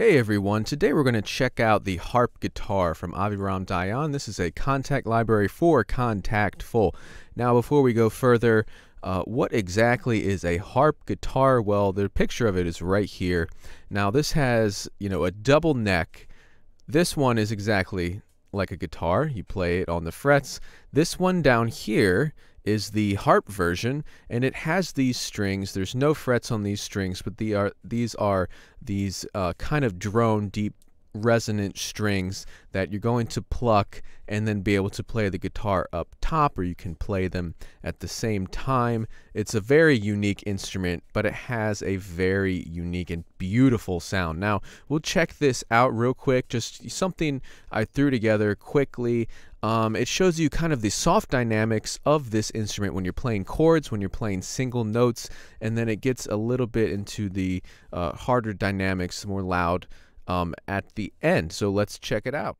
Hey everyone, today we're going to check out the harp guitar from Aviram Dayan. This is a Kontakt library for Kontakt full. Now before we go further, uh, what exactly is a harp guitar? Well, the picture of it is right here. Now this has, you know, a double neck. This one is exactly like a guitar. You play it on the frets. This one down here is the harp version and it has these strings there's no frets on these strings but the are these are these uh, kind of drone deep resonant strings that you're going to pluck and then be able to play the guitar up top or you can play them at the same time. It's a very unique instrument, but it has a very unique and beautiful sound. Now, we'll check this out real quick, just something I threw together quickly. Um, it shows you kind of the soft dynamics of this instrument when you're playing chords, when you're playing single notes, and then it gets a little bit into the uh, harder dynamics, more loud um, at the end. So let's check it out.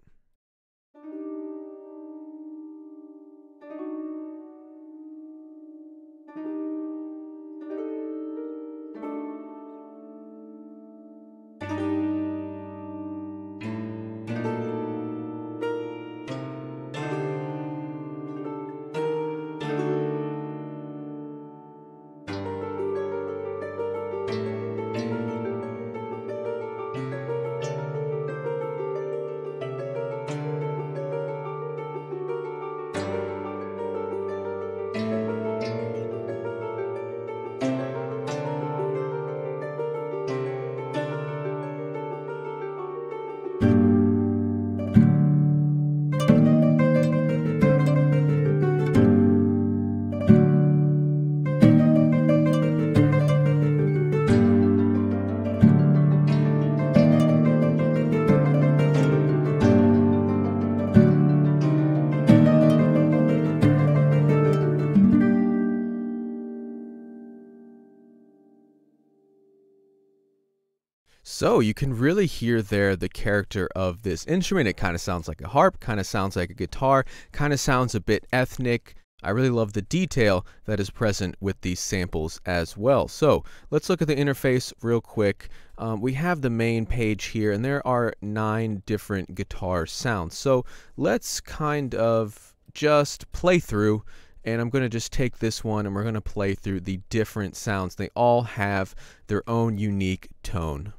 So you can really hear there the character of this instrument. It kind of sounds like a harp, kind of sounds like a guitar, kind of sounds a bit ethnic. I really love the detail that is present with these samples as well. So let's look at the interface real quick. Um, we have the main page here and there are nine different guitar sounds. So let's kind of just play through and I'm going to just take this one and we're going to play through the different sounds. They all have their own unique tone.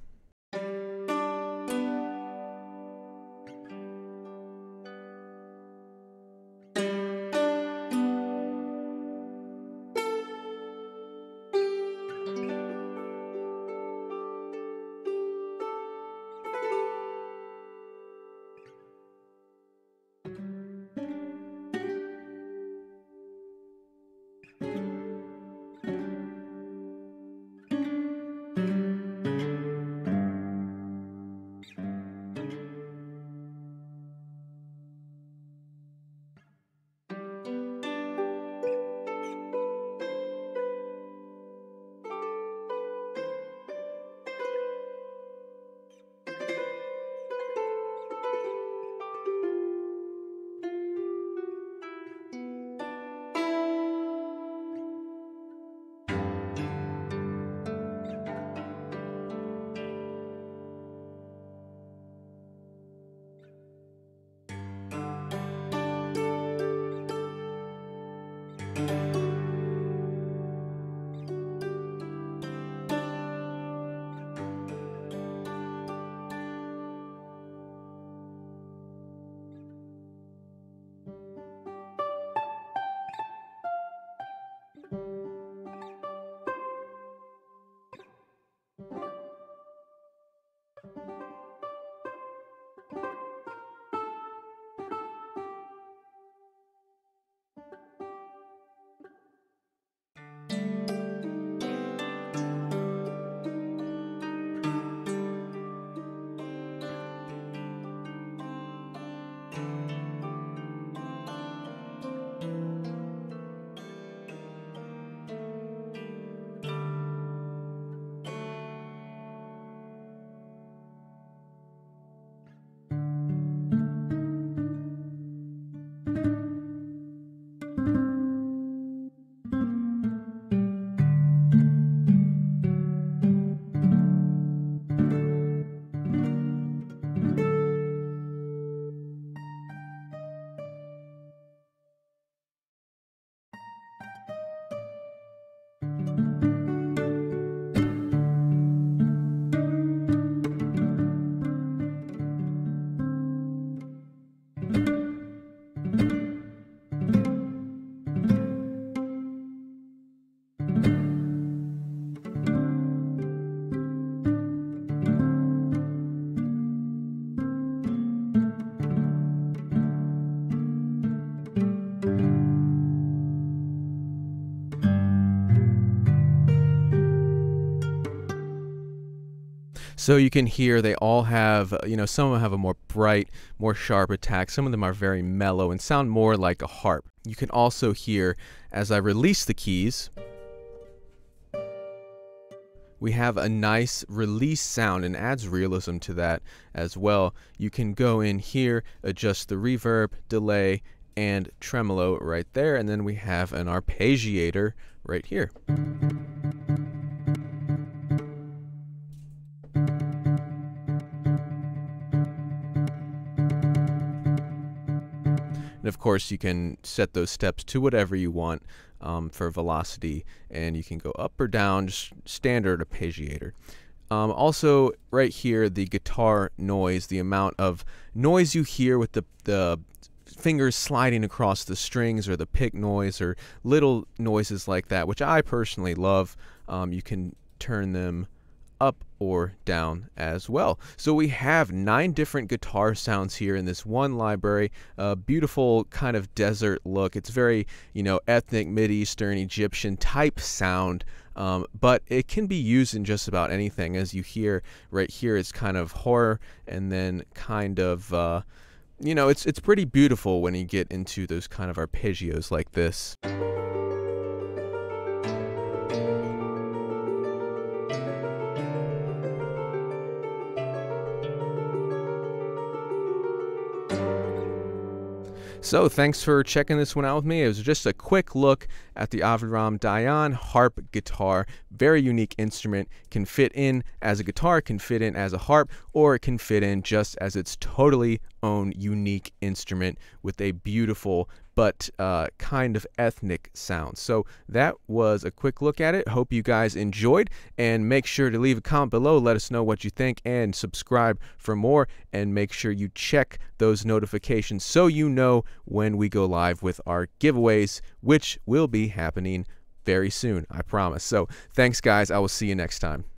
So you can hear they all have, uh, you know, some of them have a more bright, more sharp attack. Some of them are very mellow and sound more like a harp. You can also hear as I release the keys, we have a nice release sound and adds realism to that as well. You can go in here, adjust the reverb, delay, and tremolo right there, and then we have an arpeggiator right here. And of course, you can set those steps to whatever you want um, for velocity, and you can go up or down, just standard arpeggiator. Um, also, right here, the guitar noise, the amount of noise you hear with the, the fingers sliding across the strings or the pick noise or little noises like that, which I personally love. Um, you can turn them up or down as well. So we have nine different guitar sounds here in this one library. A beautiful kind of desert look. It's very, you know, ethnic, Mid-Eastern, Egyptian type sound. Um, but it can be used in just about anything. As you hear right here, it's kind of horror and then kind of, uh, you know, it's, it's pretty beautiful when you get into those kind of arpeggios like this. So thanks for checking this one out with me. It was just a quick look at the Aviram Dayan harp guitar. Very unique instrument. Can fit in as a guitar, can fit in as a harp, or it can fit in just as its totally own unique instrument with a beautiful but uh, kind of ethnic sound. So that was a quick look at it. Hope you guys enjoyed and make sure to leave a comment below. Let us know what you think and subscribe for more and make sure you check those notifications so you know when we go live with our giveaways, which will be happening very soon, I promise. So thanks guys. I will see you next time.